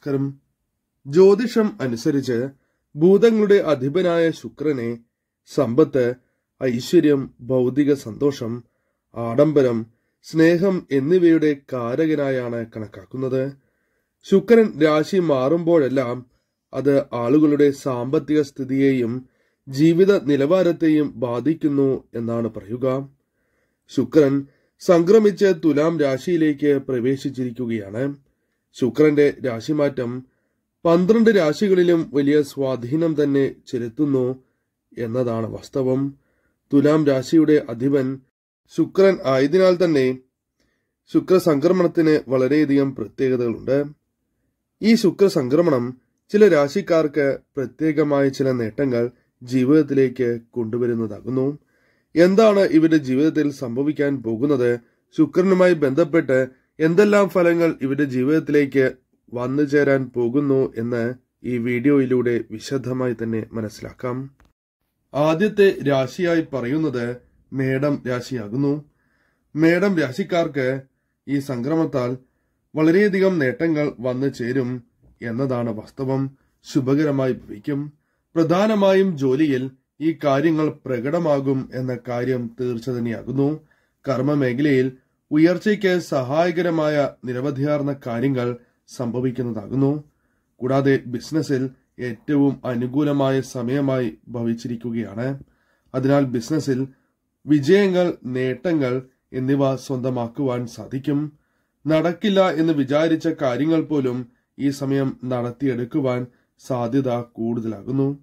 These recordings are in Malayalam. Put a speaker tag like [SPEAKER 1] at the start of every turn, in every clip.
[SPEAKER 1] നമസ്കാരം. ജ്യോതിഷം അനുസരിച്ച് ഭൂതങ്ങളുടെ അധിപനായ ശുക്രനെ സമ്പത്ത് ഐശ്വര്യം ഭൗതിക സന്തോഷം ആഡംബരം സ്നേഹം എന്നിവയുടെ കാരകനായാണ് കണക്കാക്കുന്നത്. ശുക്രൻ രാശി മാറുമ്പോഴെല്ലാം അത് ആളുകളുടെ സാമ്പത്തിക സ്ഥിതിയെയും ജീവിത നിലവാരത്തെയും ബാധിക്കുന്നു എന്നാണ് പറയുക. ശുക്രൻ സംക്രമിച്ച് തുലാം രാശിയിലേക്ക് പ്രവേശിച്ചിരിക്കുകയാണ്. ശുക്രന്റെ രാശിമാറ്റം പന്ത്രണ്ട് രാശികളിലും വലിയ സ്വാധീനം തന്നെ ചെലുത്തുന്നു എന്നതാണ് വാസ്തവം. തുലാം രാശിയുടെ അധിപൻ ശുക്രൻ ആയതിനാൽ തന്നെ ശുക്ര സംക്രമണത്തിന് വളരെയധികം പ്രത്യേകതകളുണ്ട്. ഈ ശുക്ര സംക്രമണം ചില രാശിക്കാർക്ക് പ്രത്യേകമായ ചില നേട്ടങ്ങൾ ജീവിതത്തിലേക്ക് കൊണ്ടുവരുന്നതാകുന്നു. എന്താണ് ഇവരുടെ ജീവിതത്തിൽ സംഭവിക്കാൻ പോകുന്നത്? ശുക്രനുമായി ബന്ധപ്പെട്ട് എന്തെല്ലാം ഫലങ്ങൾ ഇവരുടെ ജീവിതത്തിലേക്ക് വന്നു ചേരാൻ പോകുന്നു എന്ന് ഈ വീഡിയോയിലൂടെ വിശദമായി തന്നെ മനസ്സിലാക്കാം. ആദ്യത്തെ രാശിയായി പറയുന്നത് മേടം രാശിയാകുന്നു. മേടം രാശിക്കാർക്ക് ഈ സംക്രമത്താൽ വളരെയധികം നേട്ടങ്ങൾ വന്നു ചേരും എന്നതാണ് വാസ്തവം. ശുഭകരമായി ഭവിക്കും. പ്രധാനമായും ജോലിയിൽ ഈ കാര്യങ്ങൾ പ്രകടമാകും എന്ന കാര്യം തീർച്ച തന്നെയാകുന്നു കർമ്മ മേഖലയിൽ ഉയർച്ചയ്ക്ക് സഹായകരമായ നിരവധിയാർന്ന കാര്യങ്ങൾ സംഭവിക്കുന്നതാകുന്നു. കൂടാതെ ബിസിനസ്സിൽ ഏറ്റവും അനുകൂലമായ സമയമായി ഭവിച്ചിരിക്കുകയാണ്. അതിനാൽ ബിസിനസ്സിൽ വിജയങ്ങൾ നേട്ടങ്ങൾ എന്നിവ സ്വന്തമാക്കുവാൻ സാധിക്കും. നടക്കില്ല എന്ന് വിചാരിച്ച കാര്യങ്ങൾ പോലും ഈ സമയം നടത്തിയെടുക്കുവാൻ സാധ്യത കൂടുതലാകുന്നു.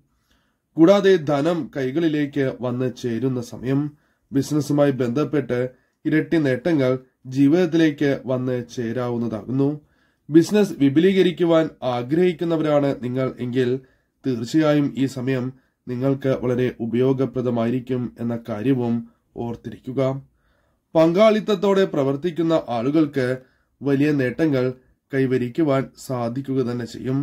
[SPEAKER 1] കൂടാതെ ധനം കൈകളിലേക്ക് വന്ന് ചേരുന്ന സമയം ബിസിനസ്സുമായി ബന്ധപ്പെട്ട് ഇരട്ടി നേട്ടങ്ങൾ ജീവിതത്തിലേക്ക് വന്ന് ചേരാവുന്നതാകുന്നു. ബിസിനസ് വിപുലീകരിക്കുവാൻ ആഗ്രഹിക്കുന്നവരാണ് നിങ്ങൾ എങ്കിൽ തീർച്ചയായും ഈ സമയം നിങ്ങൾക്ക് വളരെ ഉപയോഗപ്രദമായിരിക്കും എന്ന കാര്യവും ഓർത്തിരിക്കുക. പങ്കാളിത്തത്തോടെ പ്രവർത്തിക്കുന്ന ആളുകൾക്ക് വലിയ നേട്ടങ്ങൾ കൈവരിക്കുവാൻ സാധിക്കുക തന്നെ ചെയ്യും.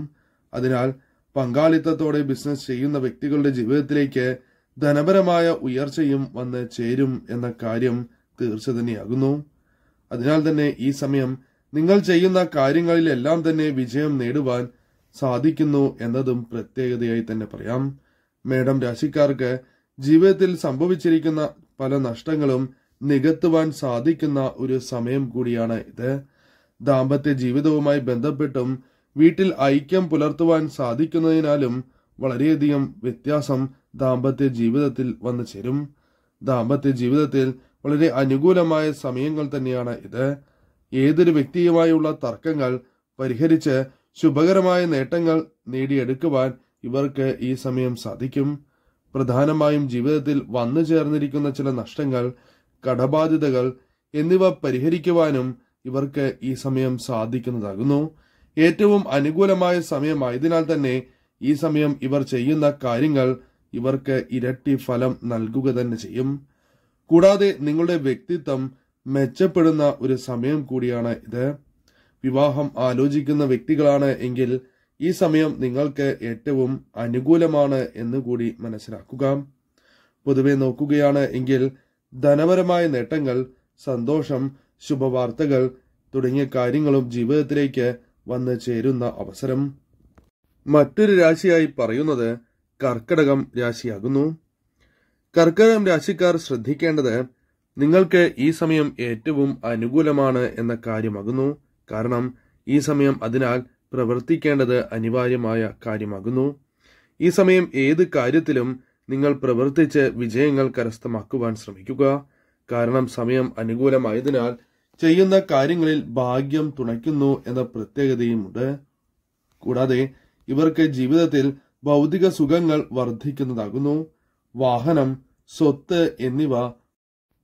[SPEAKER 1] അതിനാൽ പങ്കാളിത്തത്തോടെ ബിസിനസ് ചെയ്യുന്ന വ്യക്തികളുടെ ജീവിതത്തിലേക്ക് ധനപരമായ ഉയർച്ചയും വന്ന് ചേരും എന്ന കാര്യം തീർച്ച തന്നെയാകുന്നു അതിനാൽ തന്നെ ഈ സമയം നിങ്ങൾ ചെയ്യുന്ന കാര്യങ്ങളിലെല്ലാം തന്നെ വിജയം നേടുവാൻ സാധിക്കുന്നു എന്നതും പ്രത്യേകതയായി തന്നെ പറയാം. മേഡം രാശിക്കാർക്ക് ജീവിതത്തിൽ സംഭവിച്ചിരിക്കുന്ന പല നഷ്ടങ്ങളും നികത്തുവാൻ സാധിക്കുന്ന ഒരു സമയം കൂടിയാണ് ഇത്. ദാമ്പത്യ ജീവിതവുമായി ബന്ധപ്പെട്ടും വീട്ടിൽ ഐക്യം പുലർത്തുവാൻ സാധിക്കുന്നതിനാലും വളരെയധികം വ്യത്യാസം ദാമ്പത്യ ജീവിതത്തിൽ വന്നു ചേരും. ദാമ്പത്യ ജീവിതത്തിൽ വളരെ അനുകൂലമായ സമയങ്ങൾ തന്നെയാണ് ഇത്. ഏതൊരു വ്യക്തിയുമായുള്ള തർക്കങ്ങൾ പരിഹരിച്ച് ശുഭകരമായ നേട്ടങ്ങൾ നേടിയെടുക്കുവാൻ ഇവർക്ക് ഈ സമയം സാധിക്കും. പ്രധാനമായും ജീവിതത്തിൽ വന്നു ചേർന്നിരിക്കുന്ന ചില നഷ്ടങ്ങൾ കടബാധ്യതകൾ എന്നിവ പരിഹരിക്കുവാനും ഇവർക്ക് ഈ സമയം സാധിക്കുന്നതാകുന്നു. ഏറ്റവും അനുകൂലമായ സമയമായതിനാൽ തന്നെ ഈ സമയം ഇവർ ചെയ്യുന്ന കാര്യങ്ങൾ ഇവർക്ക് ഇരട്ടി ഫലം നൽകുക തന്നെ ചെയ്യും. കൂടാതെ നിങ്ങളുടെ വ്യക്തിത്വം മെച്ചപ്പെടുന്ന ഒരു സമയം കൂടിയാണ് ഇത്. വിവാഹം ആലോചിക്കുന്ന വ്യക്തികളാണ് എങ്കിൽ ഈ സമയം നിങ്ങൾക്ക് ഏറ്റവും അനുകൂലമാണ് എന്ന് കൂടി മനസ്സിലാക്കുക. പൊതുവെ നോക്കുകയാണ് എങ്കിൽ ധനപരമായ നേട്ടങ്ങൾ സന്തോഷം ശുഭവാർത്തകൾ തുടങ്ങിയ കാര്യങ്ങളും ജീവിതത്തിലേക്ക് വന്നു ചേരുന്ന അവസരം. മറ്റൊരു രാശിയായി പറയുന്നത് കർക്കടകം രാശിയാകുന്നു. കർക്കടകം രാശിക്കാർ ശ്രദ്ധിക്കേണ്ടത് നിങ്ങൾക്ക് ഈ സമയം ഏറ്റവും അനുകൂലമാണ് എന്ന കാര്യമാകുന്നു. കാരണം ഈ സമയം അതിനാൽ പ്രവർത്തിക്കേണ്ടത് അനിവാര്യമായ കാര്യമാകുന്നു. ഈ സമയം ഏത് കാര്യത്തിലും നിങ്ങൾ പ്രവർത്തിച്ച് വിജയങ്ങൾ കരസ്ഥമാക്കുവാൻ ശ്രമിക്കുക. കാരണം സമയം അനുകൂലമായതിനാൽ ചെയ്യുന്ന കാര്യങ്ങളിൽ ഭാഗ്യം തുണയ്ക്കുന്നു എന്ന പ്രത്യേകതയുമുണ്ട്. കൂടാതെ ഇവർക്ക് ജീവിതത്തിൽ ഭൗതിക സുഖങ്ങൾ വർദ്ധിക്കുന്നതാകുന്നു. വാഹനം സ്വത്ത് എന്നിവ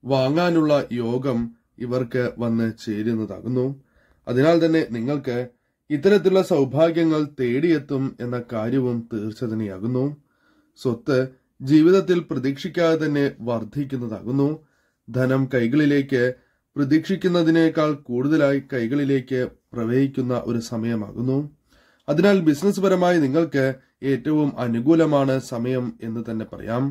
[SPEAKER 1] വാങ്ങാനുള്ള യോഗം ഇവർക്ക് വന്ന് ചേരുന്നതാകുന്നു. അതിനാൽ തന്നെ നിങ്ങൾക്ക് ഇത്തരത്തിലുള്ള സൗഭാഗ്യങ്ങൾ തേടിയെത്തും എന്ന കാര്യവും തീർച്ച തന്നെയാകുന്നു സ്വത്ത് ജീവിതത്തിൽ പ്രതീക്ഷിക്കാതെ തന്നെ വർദ്ധിക്കുന്നതാകുന്നു. ധനം കൈകളിലേക്ക് പ്രതീക്ഷിക്കുന്നതിനേക്കാൾ കൂടുതലായി കൈകളിലേക്ക് പ്രവഹിക്കുന്ന ഒരു സമയമാകുന്നു. അതിനാൽ ബിസിനസ് പരമായി നിങ്ങൾക്ക് ഏറ്റവും അനുകൂലമാണ് സമയം എന്ന് തന്നെ പറയാം.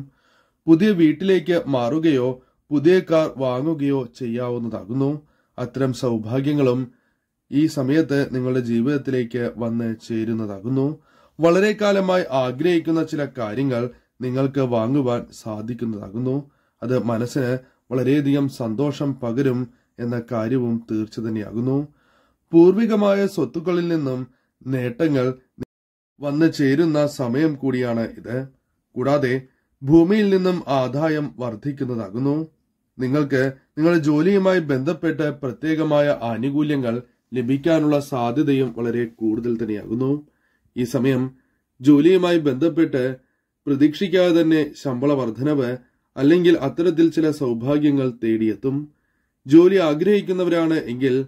[SPEAKER 1] പുതിയ വീട്ടിലേക്ക് മാറുകയോ പുതിയ കാർ വാങ്ങുകയോ ചെയ്യാവുന്നതാകുന്നു. അത്തരം സൗഭാഗ്യങ്ങളും ഈ സമയത്ത് നിങ്ങളുടെ ജീവിതത്തിലേക്ക് വന്ന് ചേരുന്നതാകുന്നു. വളരെ കാലമായി ആഗ്രഹിക്കുന്ന ചില കാര്യങ്ങൾ നിങ്ങൾക്ക് വാങ്ങുവാൻ സാധിക്കുന്നതാകുന്നു. അത് മനസ്സിന് വളരെയധികം സന്തോഷം പകരും എന്ന കാര്യവും തീർച്ച തന്നെയാകുന്നു. പൂർവികമായ സ്വത്തുക്കളിൽ നിന്നും നേട്ടങ്ങൾ വന്നു ചേരുന്ന സമയം കൂടിയാണ് ഇത്. കൂടാതെ ഭൂമിയിൽ നിന്നും ആദായം വർദ്ധിക്കുന്നതാകുന്നു. നിങ്ങൾക്ക് നിങ്ങളുടെ ജോലിയുമായി ബന്ധപ്പെട്ട് പ്രത്യേകമായ ആനുകൂല്യങ്ങൾ ലഭിക്കാനുള്ള സാധ്യതയും വളരെ കൂടുതൽ തന്നെയാകുന്നു. ഈ സമയം ജോലിയുമായി ബന്ധപ്പെട്ട് പ്രതീക്ഷിക്കാതെ തന്നെ ശമ്പള വർധനവ് അല്ലെങ്കിൽ അത്തരത്തിൽ ചില സൗഭാഗ്യങ്ങൾ തേടിയെത്തും. ജോലി ആഗ്രഹിക്കുന്നവരാണ് എങ്കിൽ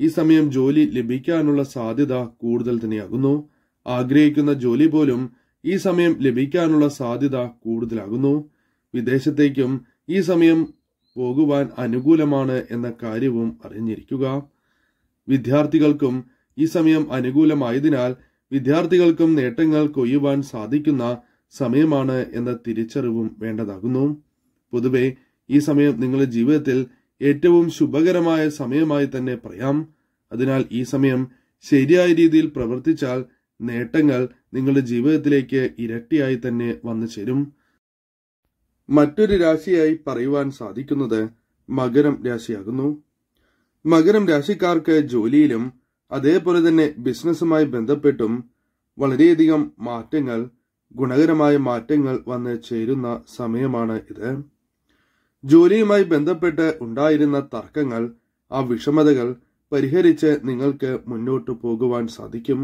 [SPEAKER 1] ഈ സമയം ജോലി ലഭിക്കാനുള്ള സാധ്യത കൂടുതൽ തന്നെയാകുന്നു. ആഗ്രഹിക്കുന്ന ജോലി പോലും ഈ സമയം ലഭിക്കാനുള്ള സാധ്യത കൂടുതലാകുന്നു. വിദേശത്തേക്കും ഈ സമയം പോകുവാൻ അനുകൂലമാണ് എന്ന കാര്യവും അറിഞ്ഞിരിക്കുക. വിദ്യാർത്ഥികൾക്കും ഈ സമയം അനുകൂലമായതിനാൽ വിദ്യാർത്ഥികൾക്കും നേട്ടങ്ങൾ കൊയ്യുവാൻ സാധിക്കുന്ന സമയമാണ് എന്ന തിരിച്ചറിവും വേണ്ടതാകുന്നു. പൊതുവെ ഈ സമയം നിങ്ങളുടെ ജീവിതത്തിൽ ഏറ്റവും ശുഭകരമായ സമയമായി തന്നെ പറയാം. അതിനാൽ ഈ സമയം ശരിയായ രീതിയിൽ പ്രവർത്തിച്ചാൽ നേട്ടങ്ങൾ നിങ്ങളുടെ ജീവിതത്തിലേക്ക് ഇരട്ടിയായി തന്നെ വന്നു ചേരും. മറ്റൊരു രാശിയായി പറയുവാൻ സാധിക്കുന്നത് മകരം രാശിയാകുന്നു. മകരം രാശിക്കാർക്ക് ജോലിയിലും അതേപോലെ തന്നെ ബിസിനസ്സുമായി ബന്ധപ്പെട്ടും വളരെയധികം മാറ്റങ്ങൾ ഗുണകരമായ മാറ്റങ്ങൾ വന്ന് ചേരുന്ന സമയമാണ് ഇത്. ജോലിയുമായി ബന്ധപ്പെട്ട് ഉണ്ടായിരുന്ന തർക്കങ്ങൾ ആ വിഷമതകൾ പരിഹരിച്ച് നിങ്ങൾക്ക് മുന്നോട്ടു പോകുവാൻ സാധിക്കും.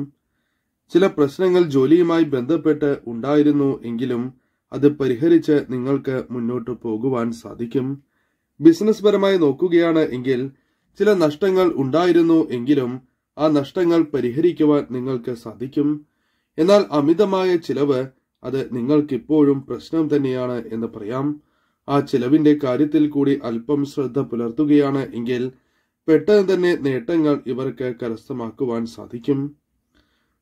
[SPEAKER 1] ചില പ്രശ്നങ്ങൾ ജോലിയുമായി ബന്ധപ്പെട്ട് ഉണ്ടായിരുന്നു എങ്കിലും അത് പരിഹരിച്ച് നിങ്ങൾക്ക് മുന്നോട്ട് പോകുവാൻ സാധിക്കും. ബിസിനസ് പരമായി നോക്കുകയാണ് എങ്കിൽ ചില നഷ്ടങ്ങൾ ഉണ്ടായിരുന്നു എങ്കിലും ആ നഷ്ടങ്ങൾ പരിഹരിക്കുവാൻ നിങ്ങൾക്ക് സാധിക്കും. എന്നാൽ അമിതമായ ചിലവ് അത് നിങ്ങൾക്കിപ്പോഴും പ്രശ്നം തന്നെയാണ് എന്ന് പറയാം. ആ ചിലവിന്റെ കാര്യത്തിൽ കൂടി അല്പം ശ്രദ്ധ പുലർത്തുകയാണ് എങ്കിൽ പെട്ടെന്ന് തന്നെ നേട്ടങ്ങൾ ഇവർക്ക് കരസ്ഥമാക്കുവാൻ സാധിക്കും.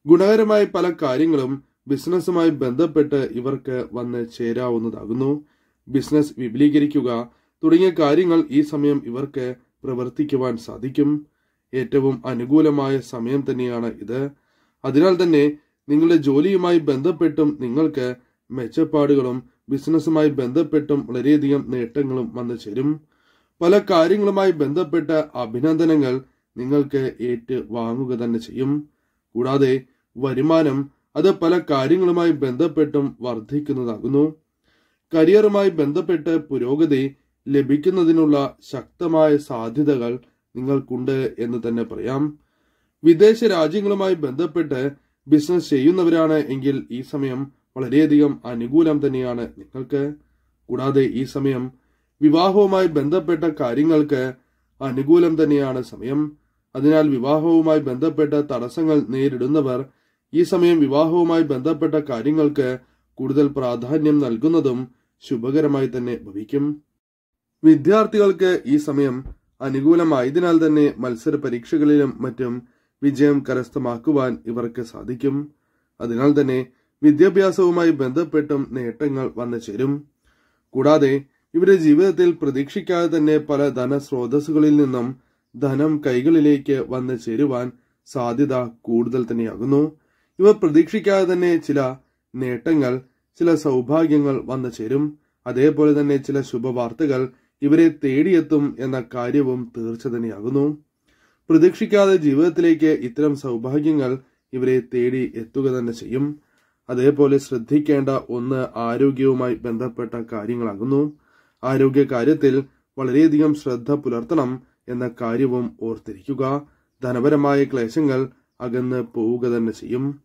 [SPEAKER 1] ഗുണകരമായ പല കാര്യങ്ങളും ബിസിനസ്സുമായി ബന്ധപ്പെട്ട് ഇവർക്ക് വന്ന് ചേരാവുന്നതാകുന്നു. ബിസിനസ് വിപുലീകരിക്കുക തുടങ്ങിയ കാര്യങ്ങൾ ഈ സമയം ഇവർക്ക് പ്രവർത്തിക്കുവാൻ സാധിക്കും. ഏറ്റവും അനുകൂലമായ സമയം തന്നെയാണ് ഇത്. അതിനാൽ തന്നെ നിങ്ങളുടെ ജോലിയുമായി ബന്ധപ്പെട്ടും നിങ്ങൾക്ക് മെച്ചപ്പാടുകളും ബിസിനസ്സുമായി ബന്ധപ്പെട്ടും വളരെയധികം നേട്ടങ്ങളും വന്നു ചേരും. പല കാര്യങ്ങളുമായി ബന്ധപ്പെട്ട അഭിനന്ദനങ്ങൾ നിങ്ങൾക്ക് ഏറ്റ് വാങ്ങുക തന്നെ ചെയ്യും. കൂടാതെ വരുമാനം അത് പല കാര്യങ്ങളുമായി ബന്ധപ്പെട്ടും വർദ്ധിക്കുന്നതാകുന്നു. കരിയറുമായി ബന്ധപ്പെട്ട് പുരോഗതി ലഭിക്കുന്നതിനുള്ള ശക്തമായ സാധ്യതകൾ നിങ്ങൾക്കുണ്ട് എന്ന് തന്നെ പറയാം. വിദേശ രാജ്യങ്ങളുമായി ബന്ധപ്പെട്ട് ബിസിനസ് ചെയ്യുന്നവരാണ് എങ്കിൽ ഈ സമയം വളരെയധികം അനുകൂലം തന്നെയാണ് നിങ്ങൾക്ക്. കൂടാതെ ഈ സമയം വിവാഹവുമായി ബന്ധപ്പെട്ട കാര്യങ്ങൾക്ക് അനുകൂലം തന്നെയാണ് സമയം. അതിനാൽ വിവാഹവുമായി ബന്ധപ്പെട്ട തടസ്സങ്ങൾ നേരിടുന്നവർ ഈ സമയം വിവാഹവുമായി ബന്ധപ്പെട്ട കാര്യങ്ങൾക്ക് കൂടുതൽ പ്രാധാന്യം നൽകുന്നതും ശുഭകരമായി തന്നെ ഭവിക്കും. വിദ്യാർത്ഥികൾക്ക് ഈ സമയം അനുകൂലമായതിനാൽ തന്നെ മത്സര പരീക്ഷകളിലും മറ്റും വിജയം കരസ്ഥമാക്കുവാൻ ഇവർക്ക് സാധിക്കും. അതിനാൽ തന്നെ വിദ്യാഭ്യാസവുമായി ബന്ധപ്പെട്ടും നേട്ടങ്ങൾ വന്നു ചേരും. കൂടാതെ ഇവരുടെ ജീവിതത്തിൽ പ്രതീക്ഷിക്കാതെ തന്നെ പല ധനസ്രോതസ്സുകളിൽ നിന്നും ധനം കൈകളിലേക്ക് വന്നു ചേരുവാൻ സാധ്യത കൂടുതൽ തന്നെയാകുന്നു. ഇവർ പ്രതീക്ഷിക്കാതെ തന്നെ ചില നേട്ടങ്ങൾ ചില സൗഭാഗ്യങ്ങൾ വന്നു ചേരും. അതേപോലെ തന്നെ ചില ശുഭവാർത്തകൾ ഇവരെ തേടിയെത്തും എന്ന കാര്യവും തീർച്ച തന്നെയാകുന്നു. പ്രതീക്ഷിക്കാതെ ജീവിതത്തിലേക്ക് ഇത്തരം സൗഭാഗ്യങ്ങൾ ഇവരെ തേടി എത്തുക തന്നെ ചെയ്യും. അതേപോലെ ശ്രദ്ധിക്കേണ്ട ഒന്ന് ആരോഗ്യവുമായി ബന്ധപ്പെട്ട കാര്യങ്ങളാകുന്നു. ആരോഗ്യ കാര്യത്തിൽ വളരെയധികം ശ്രദ്ധ പുലർത്തണം എന്ന കാര്യവും ഓർത്തിരിക്കുക. ധനപരമായ ക്ലേശങ്ങൾ അകന്ന് പോവുക തന്നെ ചെയ്യും.